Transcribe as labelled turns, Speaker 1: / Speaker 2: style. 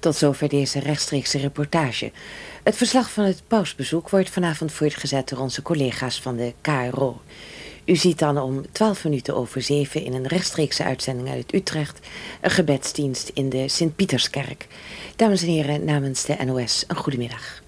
Speaker 1: Tot zover deze rechtstreekse reportage. Het verslag van het pausbezoek wordt vanavond voortgezet door onze collega's van de KRO. U ziet dan om 12 minuten over 7 in een rechtstreekse uitzending uit Utrecht een gebedsdienst in de Sint-Pieterskerk. Dames en heren, namens de NOS een goedemiddag.